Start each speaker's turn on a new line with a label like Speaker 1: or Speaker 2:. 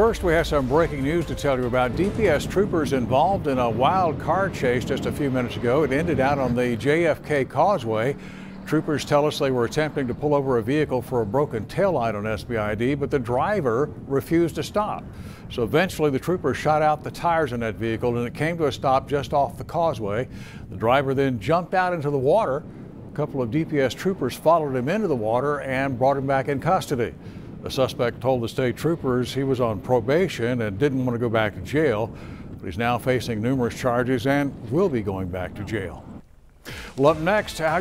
Speaker 1: First, we have some breaking news to tell you about. DPS troopers involved in a wild car chase just a few minutes ago. It ended out on the JFK Causeway. Troopers tell us they were attempting to pull over a vehicle for a broken taillight on SPID, but the driver refused to stop. So eventually the troopers shot out the tires in that vehicle and it came to a stop just off the causeway. The driver then jumped out into the water. A couple of DPS troopers followed him into the water and brought him back in custody. The suspect told the state troopers he was on probation and didn't want to go back to jail, but he's now facing numerous charges and will be going back to jail. Well, up next, how you